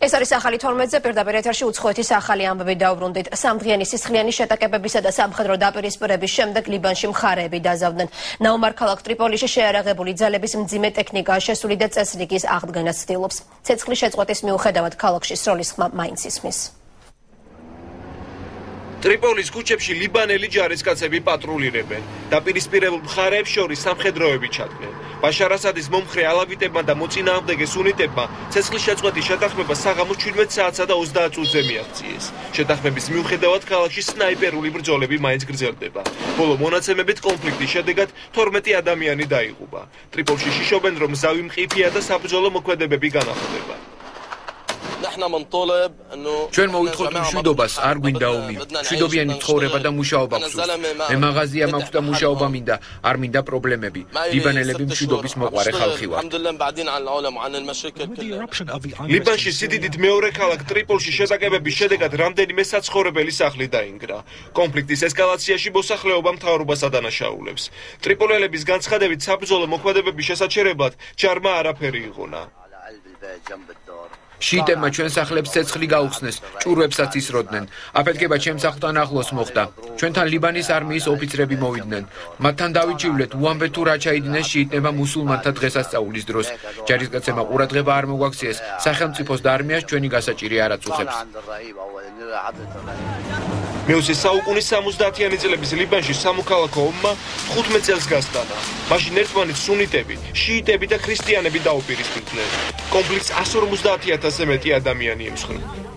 ეს არის ახალი 12-ზე პირდაპირ ეთერში უცხოეთის ახალი ამბები დაუბრუნდით. სამდღიანი სისხლიანი შეტაკებებისა და სამხედრო დაპირისპირების შემდეგ ლიბანში მხარეები დაზავდნენ. ნაუმარ ქალაქ ტრიპოლიში შეარაღებული ძალების მძიმე ტექნიკა შესული და წესრიგის აღდგენას ცდილობს. ცეცხლის შეწყვეტის მიუხედავად ქალაქში სროლის ხმა მაინც ისმის. ტრიპოლის ქუჩებში ლიბანელი ჯარისკაცები პატრულირებენ. დაპირისპირებულ მხარეებს შორის სამხედროები ჩადგნენ. ბაშარ ასადის მომხრე ალავიტებმა და მოწინააღმდეგე სუნიტებმა ცეცხლის შეწყვეტის შეთანხმება საღამოს 17 საათსა და 30 წუთზე მიაღწიეს. შეთანხმების მიუხედავად ქალაქში სნაიპერული ბრძოლები მაინც გრძელდება. ბოლო მონაცემებით კონფლიქტის შედეგად 12 ადამიანი დაიღუპა. ტრიპოლში შიშობენ რომ ზავი მყიფეა და საბრძოლო მოქმედებები განახლდება. ჩვენ მოვითხოვთ მშვიდობას, არ გვინდა ომი. მშვიდობიანი ცხოვრება და მუშაობა გსურს. მე მაღაზია მაქვს და მუშაობა მინდა, არ მინდა პრობლემები. ლიბანელები მშვიდობის მოყარე ხალხი ვართ. ლიბანში სიდიდით მეორე ქალაქ ტრიპოლში შეტაკებების შედეგად რამდენიმე საცხოვრებელი სახლი დაინგრა. კონფლიქტის ესკალაციაში მოსახლეობა მთავრობას ადანაშაულებს. ტრიპოლელების განცხადებით საბრძოლო მოქმედებების შესაჩერებლად ჯარმა არაფერი იღონა. შიტემა ჩვენ სახლებს ცეცხლი გაუხსნეს, ჭურვებსაც ისროდნენ. აფეთქება ჩემ სახლთან ახლოს მოხდა. ჩვენთან ლიბანის არმიის ოფიცრები მოვიდნენ. მათთან დავიჭივლეთ, უამბე თუ რა ჩაიდინეს შიტემა მუსულმანთა დღესასწაულის დროს. ჯარისკაცებმა ყურადღება არ მოგვაქციეს. სახელმწიფოს და არმიას ჩვენი გასაჭირი არ აწუხებს. მეოცე საუკუნის 70-იანი წლების ლიბანში სამოქალაქო ომმა 15 წელს გასტანა. მაშინ ერთმანეთს სუნიტები, შიიტები და ქრისტიანები დაუპირისპირდნენ. კონფლიქტს 150-ზე მეტი ადამიანი ემსხვერპლა.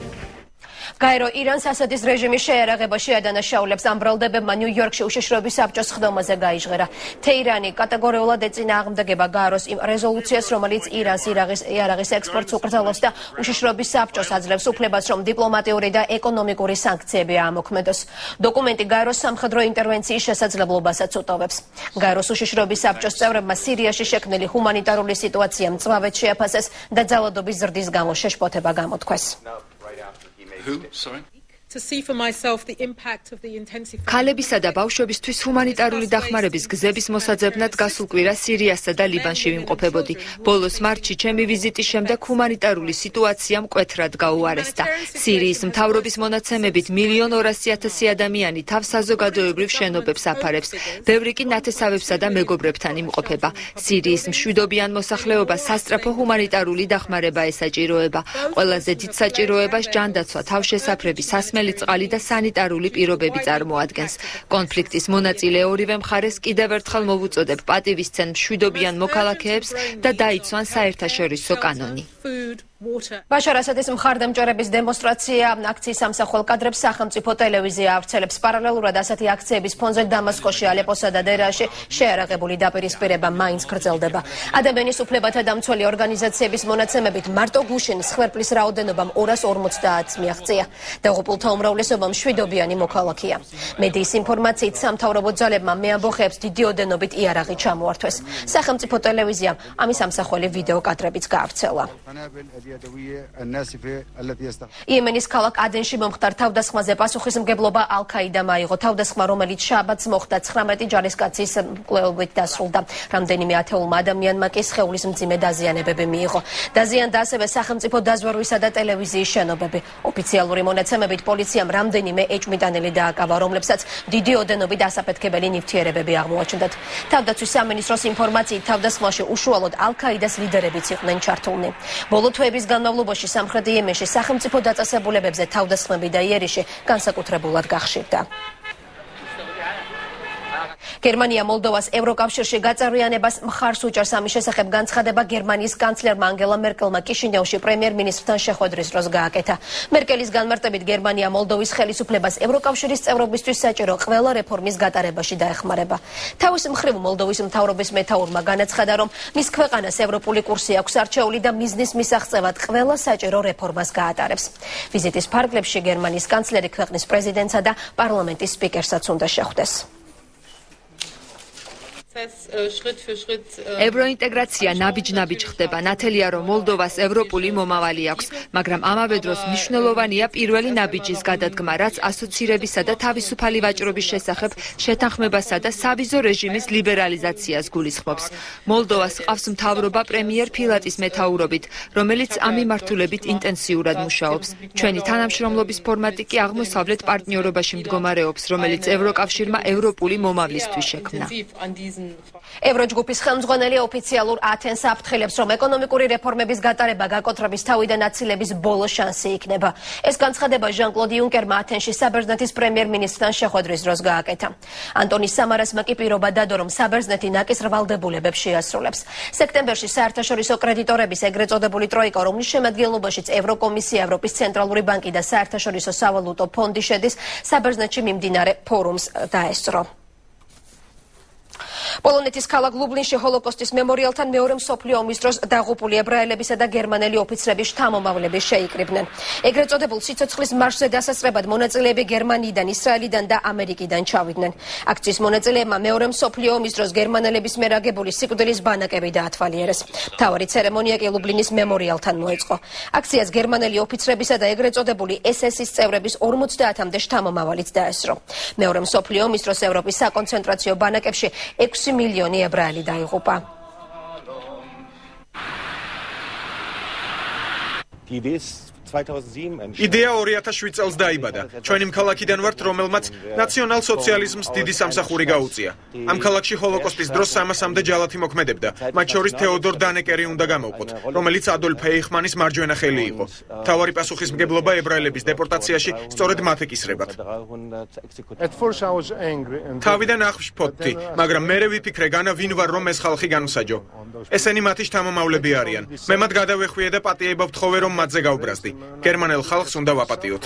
გაერო ირანს ასადის რეჟიმის შეერაღებაში ადანაშაულებს ამ ბრალდებებმა ნიუ-იორკში უშიშროების საბჭოს ხდომაზე გაიჟღერა. თეირანი კატეგორიულად ეწინა აღმდეგება გაეროს იმ რეზოლუციას, რომელიც ირანს ირაღის იარაღის ექსპორტს უკრძალავს და უშიშროების საბჭოს აძლევს უფლებას, რომ დიპლომატიური და ეკონომიკური სანქციები ამოქმედოს. დოკუმენტი გაეროს სამხედრო ინტერვენციის შესაძლებლობასაც უტოვებს. გაეროს უშიშროების საბჭოს წევრებმა სირიაში შექმნილი ჰუმანიტარული სიტუაცია მწვავედ შეაფასეს და ძალადობის ზრდის გამო შეშფოთება გამოთქვეს. after he made. Who? Sorry. Myself the impact of the intensified ქალებისა და ბავშვებისთვის ჰუმანიტარული დახმარების გზების მოსაძებნად გასულ კვირას სირიასა და ლიბანში ვიმყოფებოდი. ბოლოს მარტში ჩემი ვიზიტის შემდეგ ჰუმანიტარული სიტუაცია მკვეთრად გაუარესდა. სირიის მთავრობის მონაცემებით მილიონ 200.000 ადამიანი თავს საზოგადოებრივ შენობებს აფარებს. ბევრი კი ნათესავებსა და მეგობრებთან იმყოფება. სირიის მშვიდობიან მოსახლეობას სასწრაფო ჰუმანიტარული დახმარება ესაჭიროება. ყველაზე დიდ საჭიროებას ჯანდაცვა, თავშესაფრები, სასმელი სარწყაველი წყალი და სანიტარული პირობები წარმოადგენს. კონფლიქტის მონაწილე ორივე მხარეს კიდევ ერთხელ მოვუწოდებ პატივისცემ მშვიდობიან მოქალაქეებს და დაიცვან საერთაშორისო კანონი. ბაშარ ასადის მხარდამჭერების დემონსტრაცია. აქციის სამსახურ კადრებს სახელმწიფო ტელევიზია ავრცელებს პარალელურად ასეთი აქციების ფონზე დამასკოში ალეპოსა და დერაში შეარაღებული დაპირისპირება მაინც გრძელდება. ადამიანის უფლებათა დამცველი ორგანიზაციების მონაცემებით მარტო გუშინ სხერფლის რაოდენობა 250 მიაღწია. დაღუპულთა უმრავლესობა მშვიდობიანი მოქალაქეა მედიის ინფორმაციით სამთავრობო ძალებმა მეამბოხეებს დიდი ოდენობით იარაღი ჩამოართვეს. სახელმწიფო ტელევიზიამ ამის სამსახური ვიდეო კადრებიც გაავრცელა იემენის ქალაქ ადენში მომხდარ თავდასხმაზე პასუხისმგებლობა ალ-ქაიდამ აიღო თავდასხმა რომელიც შაბათს მოხდა 19 ჯარისკაცის მკვლელობით დასრულდა. რამდენიმე ათეულმა ადამიანმა კი სხეულის მძიმე დაზიანებები მიიღო. დაზიანდა ასევე სახელმწიფო დაზვერვისა და ტელევიზიის შენობები. ოფიციალური მონაცემებით პოლიციამ რამდენიმე ეჭმიტანელი დააკავა რომლებსაც დიდი ოდენობით ასაფეთქებელი ნივთიერებები აღმოაჩნდათ. თავდაცვის სამინისტროს ინფორმაციით თავდასხმაში უშუალოდ ალ-ქაიდას ლიდერებიც იყვნენ ჩართულნი. ბოლო თვეების განმავლობაში სამხრეთ იემენში სახელმწიფო დაწესებულებებზე თავდასხმები და იერიში განსაკუთრებულად გახშირდა. გერმანია მოლდოვას ევროკავშირში გაწევრიანებას მხარს უჭერს ამის შესახებ განცხადება გერმანიის კანცლერმა ანგელა მერკელმა კიშინიოვში პრემიერ-მინისტრთან შეხვედრის დროს გააკეთა. მერკელის განმარტებით გერმანია მოლდოვის ხელისუფლებას ევროკავშირის წევრობისთვის საჭირო ყველა რეფორმის გატარებაში დაეხმარება. თავის მხრივ მოლდოვის მთავრობის მეტაურმა განაცხადა, რომ მის ქვეყანას ევროპული კურსი აქვს არჩეული და მიზნის მისაღწევად ყველა საჭირო რეფორმას გაატარებს. ვიზიტის ფარგლებში გერმანიის კანცლერი ქვეყნის პრეზიდენტსა და პარლამენტის სპიკერსაც უნდა შეხვდეს. ევროინტეგრაცია ნაბიჯ-ნაბიჯ ხდება. ნათელია, რომ მოლდოვას ევროპული მომავალი აქვს, მაგრამ ამავე დროს მნიშვნელოვანია პირველი ნაბიჯის გადადგმა, რაც ასოცირებისა და თავისუფალი ვაჭრობის შესახებ შეთანხმებასა და სავიზო რეჟიმის ლიბერალიზაციას გულისხმობს. მოლდოვას ყავს მთავრობა პრემიერ ფილატის მეთაურობით, რომელიც ამ მიმართულებით ინტენსიურად მუშაობს. ჩვენი თანამშრომლობის ფორმატი კი აღმოსავლეთ პარტნიორობაში მდგომარეობს, რომელიც ევროკავშირმა ევროპული მომავლისთვის შექმნა. ევროჯგუფის ხელმძღვანელი ოფიციალურ ათენს აფრთხილებს, რომ ეკონომიკური რეფორმების გატარება გაკოტრების თავიდან აცილების ბოლო შანსი იქნება. ეს განცხადება ჟან-კლოდ იუნკერმა ათენში საბერძნეთის პრემიერ-მინისტრთან შეხვედრის დროს გააკეთა. ანტონი სამარასმა კი პირობა დადო, რომ საბერძნეთი ნაკისრვალდებულებებს შეასრულებს. სექტემბერში საერთაშორისო კრედიტორების ეგრეთ წოდებული ტროიკა, რომლის შემადგენლობაშიც ევროკომისია, ევროპის ცენტრალური ბანკი და საერთაშორისო სავალუტო ფონდი შედის, საბერძნეთში მიმდინარე ფორუმს დაესწრო. პოლონეთის ქალაქ ლუბლინში ჰოლოკოსტის მემორიალთან მეორე მსოფლიო ომის დროს დაღუპული ებრაელებისა და გერმანელი ოფიცრების შთამომავლები შეიკრიბნენ. ეგრეთ წოდებულ სიცოცხლის მარშზე დასასწრებად მონაწილეები გერმანიიდან, ისრაელიდან და ამერიკიდან ჩავიდნენ. აქციის მონაწილეებმა მეორე მსოფლიო ომის დროს გერმანელების მერაგებული სიკვდილის ბანაკები დაათვალიერეს. თავარი ცერემონია კი ლუბლინის მემორიალთან მოეწყო. აქციას გერმანელი ოფიცრებისა და ეგრეთ წოდებული SS-ის წევრების 50-მდე შთამომავალიც დაესწრო. მეორე მსოფლიო ომის დროს ევროპის საკონცენტრაციო ბანაკებში 6 3 milioni ebrani da Europa. იდეა 2007 წელს დაიბადა. ჩვენი ქალაქიდან ვართ, რომელმაც ნაციონალ-სოციალიზმს დიდი სამსახური გაუწია. ამ ქალაქში ჰოლოკოსტის დროს 300-მდე ჯალათი მოქმედებდა. მათ შორის თეოდორ დანეკერი უნდა გამოვყოთ, რომელიც ადოლფ ეიხმანის მარჯვენა ხელი იყო. თავარი პასუხისმგებლობა ებრაელების დეპორტაციაში სწორედ მათ ეკისრებათ. თავიდან ახშფოთი, მაგრამ მე ვიფიქრე განა ვინ ვარ რომ ეს ხალხი განუსაჯო. ესენი მათი შთამომავლები არიან. მე მათ გადავეხვიე და პატიებობთ ხოვე რომ მათზე გავბრაზდი. გერმანელ ხალხს უნდა ვაპატიოთ.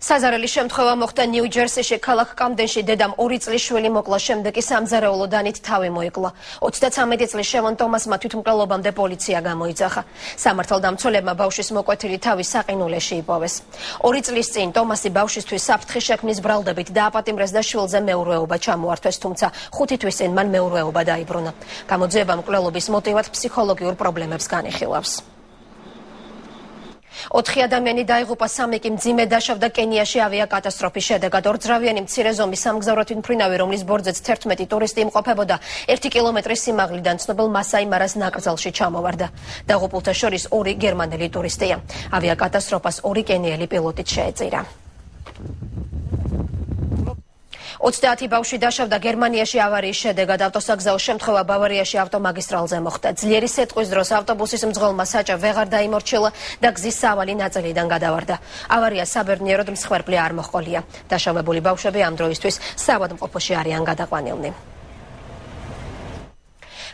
საზარელი შემთხვევა მოხდა ნიუ-ჯერსიში, ქალაქ კამდენში. დედამ 2 წლის შვილი მოკლა, შემდეგ კი სამზარეულო დანით თავი მოიკლა. 33 წლის შევონ თომასმა თვითმკვლელობამდე პოლიცია გამოიძახა. სამართალდამცველებმა ბავშვის მოკვეთილი თავი საყინულეში იპოვეს. 2 წლის წინ თომასი ბავშვისთვის საფრთხე შექმნის ბრალდებით დააპატიმრეს და შვილზე მეურვეობა ჩამოართვეს, თუმცა 5 თვის წინ მან მეურვეობა დაიბრუნა. გამოძიება მკვლელობის მოტივად ფსიქოლოგიურ პრობლემებს განიხილავს. ოთხი ადამიანი დაიღუპა, სამი კი მძიმე დაშავდა კენიაში ავიაკატასტროფის შედეგად. ორძრავიანი მცირე ზომის სამგზავრო თვითმფრინავი, რომლის ბორძეც 11 ტურისტი იმყოფებოდა, 1 კილომეტრის სიმაღლიდან ცნობილ მასაი მარას ნაკრძალში ჩამოვარდა. დაღუპულთა შორის ორი გერმანელი ტურისტია. ავიაკატასტროფას ორი კენიელი პილოტიც შეეწირა. 30 ბავშვი დაშავდა გერმანიაში ავარიის შედეგად ავტოსაგზაო შემთხვევა ბავარიაში ავტომაგისტრალზე მოხდა. ძლიერი სეტყვის დროს ავტობუსის მძღოლმა საჭა ვეღარ დაიმორჩილა და გზის სავალი ნაწილიდან გადავარდა. ავარია საბერნიეროდ მსხვერპლი არ მოჰყოლია. დაშავებული ბავშვები ამ დროისთვის საავადმყოფოში არიან გადაყვანილნი.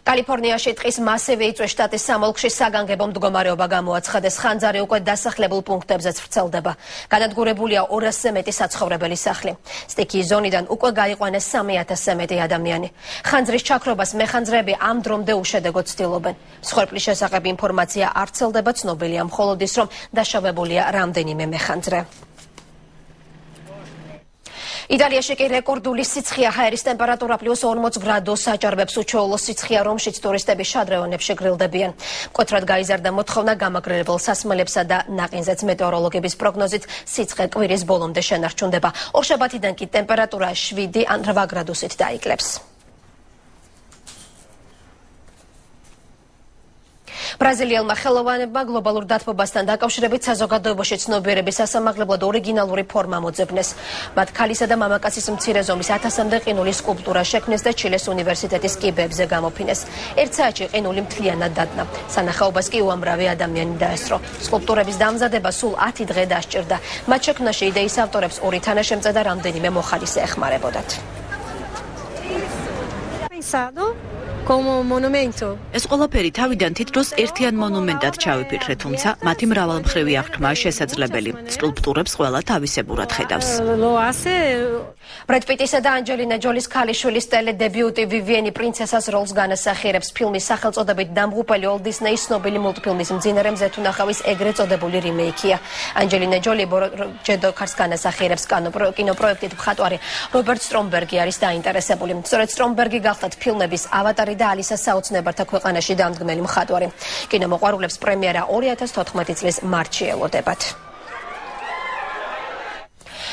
კალიფორნიაში ტყის მასივე იწვე შტატის სამოლქში საგანგებო მდგომარეობა გამოაცხადეს. ხანძარი უკვე დასახლებულ პუნქტებზეც ვრცელდება. განადგურებულია 200-ზე მეტი საცხოვრებელი სახლი. სტიქიის ზონიდან უკვე გაიყვანეს 3000-ზე მეტი ადამიანი. ხანძრის ჩაქრობას მეხანძრები ამ დრომდე უშედეგო ცდილობენ. მსხვერპლის შესახებ ინფორმაცია არ ვრცელდება ცნობილია მხოლოდ ის რომ დაშავებულია რამდენიმე მეხანძრე იტალიაში კი რეკორდული სიცხეა ჰაერის ტემპერატურა +40 გრადუს საჭარბებს უჩვეულო სიცხეა რომშიც ტურისტები შადრეონებში გრილდებიან. მკვეთრად გაიზარდა მოთხოვნა გამაგრებელ სასმელებსა და ნაყინზეც მეტეოროლოგების პროგნოზით სიცხე კვირის ბოლომდე შენარჩუნდება. ორშაბათიდან კი ტემპერატურა 7 ან 8 გრადუსით დაიკლებს. ბრაზილიელმა ხელოვანებმა გლობალურ დათბობასთან დაკავშირებით საზოგადოებაში ცნობიერების ასამაღლებლად ორიგინალური ფორმა მოძებნეს. მათ ქალისა და მამაკაცის მცირე ზომის 1000-მდე ყინული სკულპტურა შექმნეს და ჩილეს უნივერსიტეტის კიბეებზე გამოფინეს. ერთ საათში ყინული მთლიანად დადნა. სანახაობას კი უამრავი ადამიანი დაესწრო. სკულპტურების დამზადება სულ 10 დღე დასჭირდა. მათ შექმნაში იდეის ავტორებს ორი თანაშემწე და რამდენიმე მოხალისე ეხმარებოდათ. pensado como monumento. ეს ყველაფერი თავიდან თითქოს ერთიან მონუმენტად ჩავიფიქრე, თუმცა მათი მრავალმხრივი აღქმა შესაძლებელი. სკულპტურებს ყველა თავისებურად ხედავს. ბრედ პიტისა და ანჯელინა ჯოლის ქალიშვილის ტელედებიუტი ვივიენი პრინცესას როლს განასახიერებს ფილმის სახელწოდებით დამღუპელი ოლ დისნეის ცნობილი მულტფილმის მძინარე მზეთუნახავის ეგრეთ წოდებული რიმეიქია. ანჯელინა ჯოლი ჯედოქარს განასახიერებს კინოპროექტით მხატვარი რობერტ სტრომბერგი არის დაინტერესებული. სწორედ სტრომბერგი გახლავთ ფილმების ავატარი და ალისა საოცნებართა ქვეყანაში დამდგმელი მხატვარი. კინომოყვარულებს პრემიერა 2014 წლის მარტში ელოდებათ.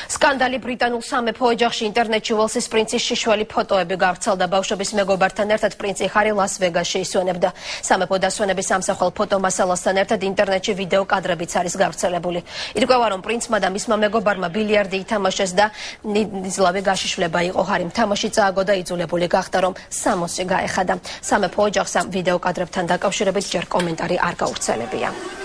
სკანდალი ბრიტანულ სამეფო ოჯახში ინტერნეტში უელსის პრინცის შიშველი ფოტოები გავრცელდა. ბავშვების მეგობართან ერთად პრინცი ჰარი ლას ვეგასში ისვენებდა. სამეფო დასვენების სამსახვალ ფოტომასალასთან ერთად ინტერნეტში ვიდეო კადრებიც არის გავრცელებული. ირკვევა რომ პრინცმა და მისმა მეგობარმა ბილიარდი ითამაშეს და ნიზლავე გაშიშვლება იყო. ჰარი თამაში წააგო და იძულებული გახდა რომ სამოსი გაეხადა. სამეფო ოჯახს ამ ვიდეო კადრებთან დაკავშირებით ჯერ კომენტარი არ გავრცელებია